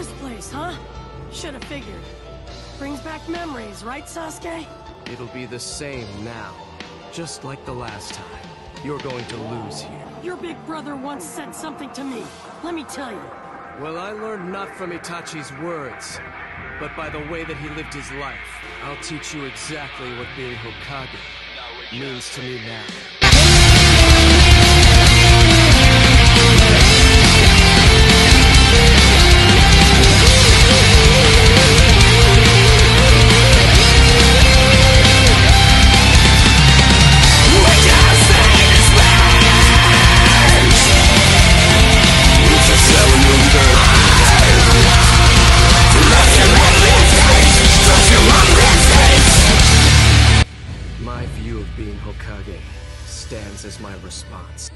This place, huh? Should have figured. Brings back memories, right, Sasuke? It'll be the same now. Just like the last time. You're going to lose here. Your big brother once said something to me. Let me tell you. Well, I learned not from Itachi's words, but by the way that he lived his life. I'll teach you exactly what being Hokage means to me now. Of being Hokage stands as my response.